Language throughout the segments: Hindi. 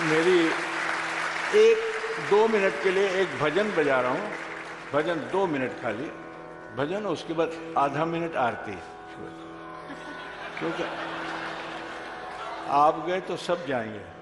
मेरी एक दो मिनट के लिए एक भजन बजा रहा हूँ। भजन दो मिनट खाली। भजन उसके बाद आधा मिनट आरती। क्योंकि आप गए तो सब जाएँगे। ये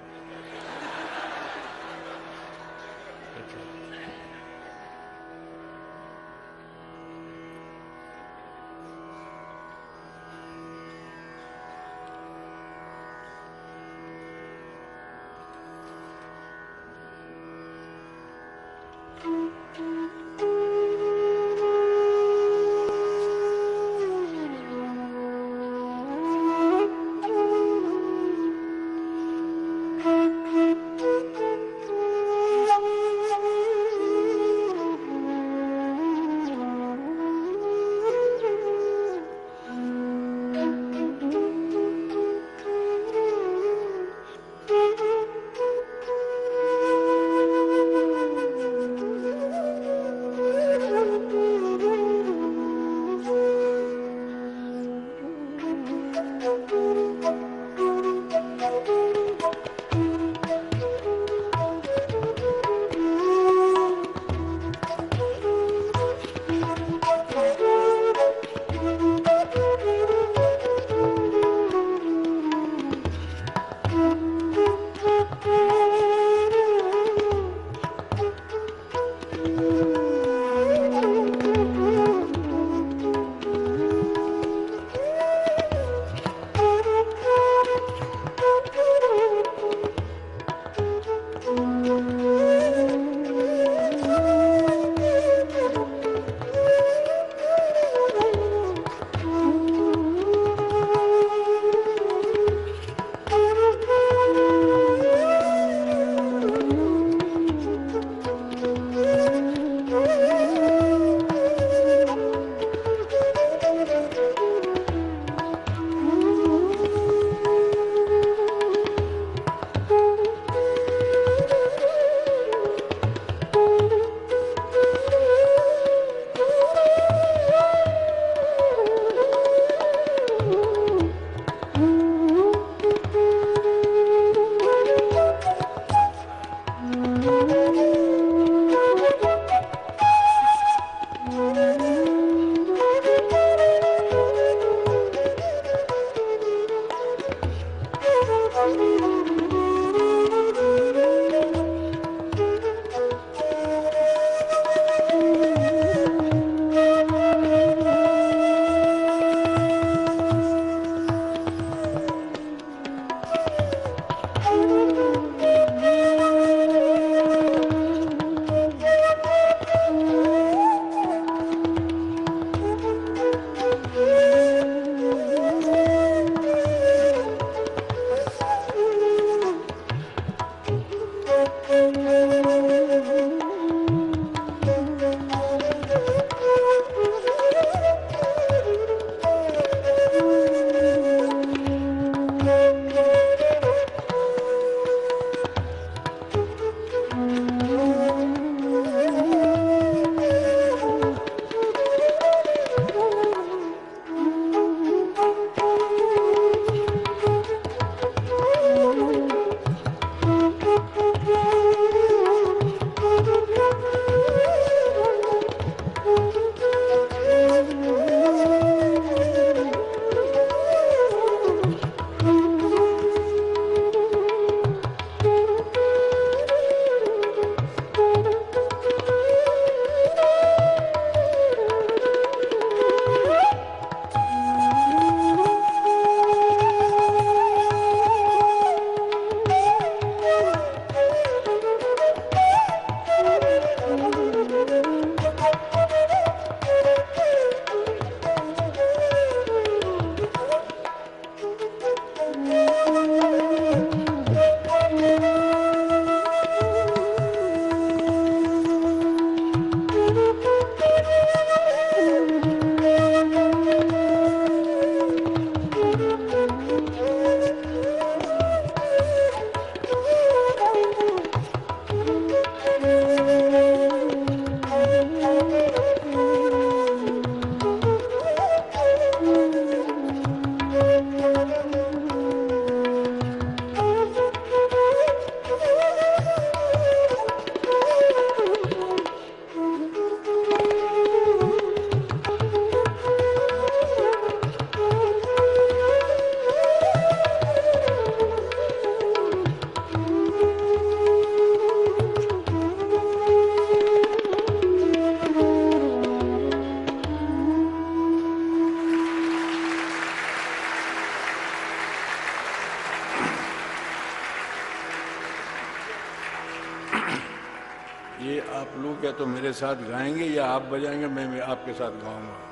आप लोग या तो मेरे साथ गाएँगे या आप बजाएँगे मैं आपके साथ गाऊँगा।